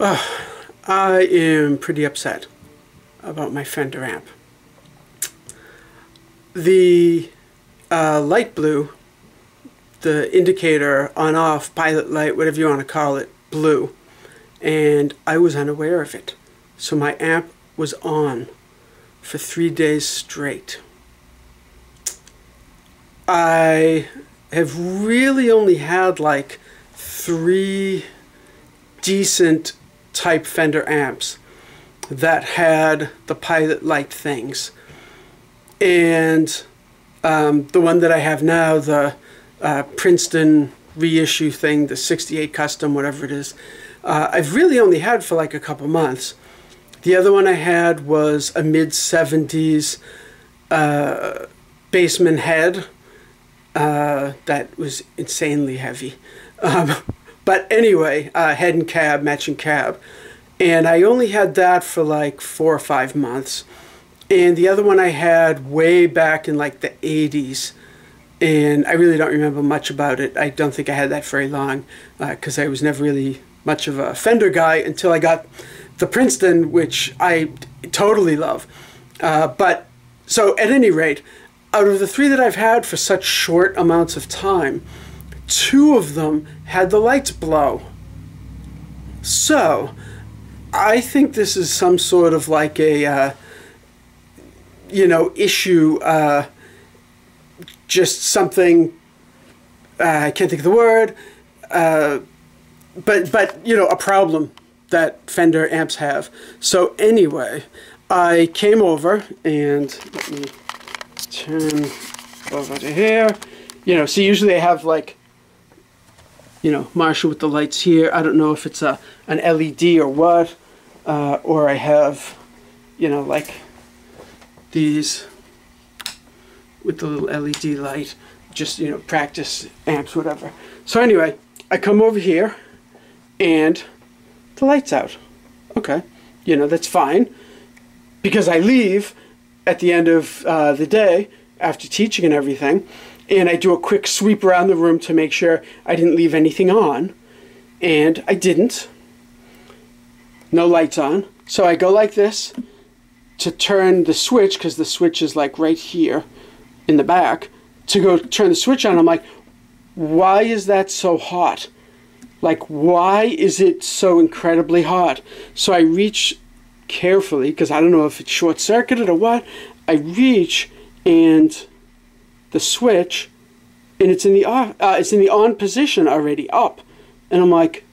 I am pretty upset about my Fender amp. The uh, light blew, the indicator on off, pilot light, whatever you want to call it, blew, and I was unaware of it. So my amp was on for three days straight. I have really only had like three decent type Fender amps that had the pilot light things. And um, the one that I have now, the uh, Princeton reissue thing, the 68 custom, whatever it is, uh, I've really only had for like a couple months. The other one I had was a mid 70s uh, head uh, that was insanely heavy. Um, but anyway, uh, head and cab, matching cab. And I only had that for like four or five months. And the other one I had way back in like the 80s. And I really don't remember much about it. I don't think I had that very long because uh, I was never really much of a Fender guy until I got the Princeton, which I totally love. Uh, but so at any rate, out of the three that I've had for such short amounts of time, two of them had the lights blow. So, I think this is some sort of like a, uh, you know, issue, uh, just something, uh, I can't think of the word, uh, but, but, you know, a problem that Fender amps have. So anyway, I came over and let me turn over to here. You know, so usually I have like you know, Marshall with the lights here. I don't know if it's a an LED or what, uh, or I have, you know, like these with the little LED light, just, you know, practice amps, whatever. So anyway, I come over here and the light's out. Okay, you know, that's fine because I leave at the end of uh, the day after teaching and everything and I do a quick sweep around the room to make sure I didn't leave anything on. And I didn't. No lights on. So I go like this to turn the switch, because the switch is like right here in the back, to go turn the switch on. I'm like, why is that so hot? Like, why is it so incredibly hot? So I reach carefully, because I don't know if it's short circuited or what. I reach and the switch and it's in the off, uh, it's in the on position already up. And I'm like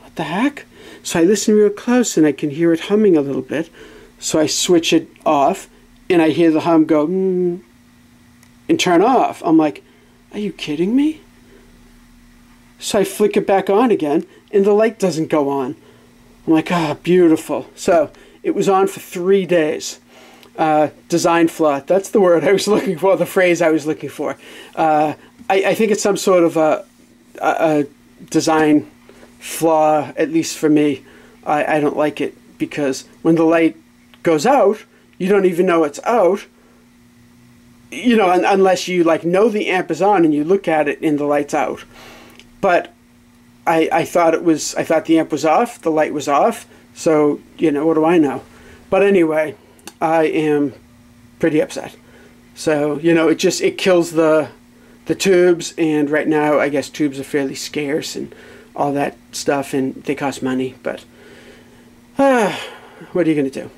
what the heck? So I listen real close and I can hear it humming a little bit. So I switch it off and I hear the hum go mm, and turn off. I'm like are you kidding me? So I flick it back on again and the light doesn't go on. I'm like ah oh, beautiful. So it was on for three days uh, design flaw. That's the word I was looking for, the phrase I was looking for. Uh, I, I, think it's some sort of a, a, design flaw, at least for me. I, I don't like it because when the light goes out, you don't even know it's out. You know, un unless you like know the amp is on and you look at it and the light's out. But I, I thought it was, I thought the amp was off, the light was off. So, you know, what do I know? But anyway, I am pretty upset. So, you know, it just, it kills the, the tubes, and right now, I guess tubes are fairly scarce and all that stuff, and they cost money, but, uh, what are you going to do?